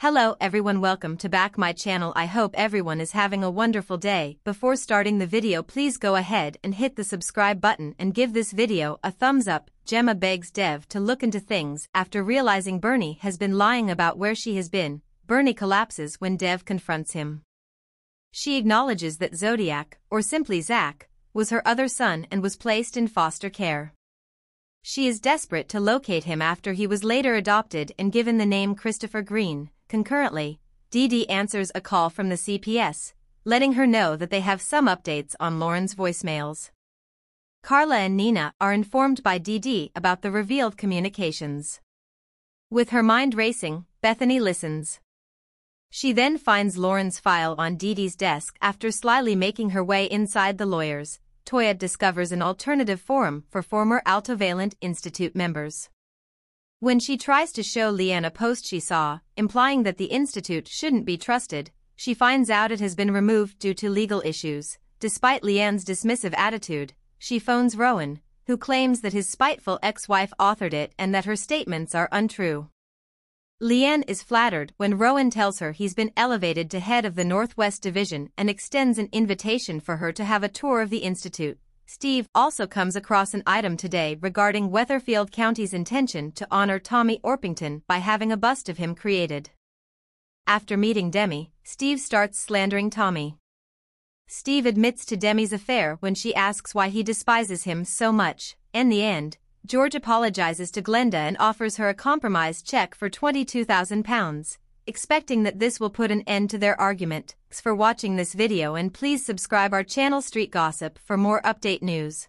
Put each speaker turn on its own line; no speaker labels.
Hello everyone welcome to back my channel I hope everyone is having a wonderful day. Before starting the video please go ahead and hit the subscribe button and give this video a thumbs up. Gemma begs Dev to look into things after realizing Bernie has been lying about where she has been. Bernie collapses when Dev confronts him. She acknowledges that Zodiac, or simply Zack, was her other son and was placed in foster care. She is desperate to locate him after he was later adopted and given the name Christopher Green. Concurrently, Dee Dee answers a call from the CPS, letting her know that they have some updates on Lauren's voicemails. Carla and Nina are informed by Dee Dee about the revealed communications. With her mind racing, Bethany listens. She then finds Lauren's file on Dee Dee's desk after slyly making her way inside the lawyers. Toyah discovers an alternative forum for former Altovalent Institute members. When she tries to show Leanne a post she saw, implying that the institute shouldn't be trusted, she finds out it has been removed due to legal issues. Despite Leanne's dismissive attitude, she phones Rowan, who claims that his spiteful ex-wife authored it and that her statements are untrue. Leanne is flattered when Rowan tells her he's been elevated to head of the Northwest Division and extends an invitation for her to have a tour of the Institute. Steve also comes across an item today regarding Weatherfield County's intention to honor Tommy Orpington by having a bust of him created. After meeting Demi, Steve starts slandering Tommy. Steve admits to Demi's affair when she asks why he despises him so much. In the end, George apologizes to Glenda and offers her a compromise check for £22,000 expecting that this will put an end to their argument. Thanks for watching this video and please subscribe our channel Street Gossip for more update news.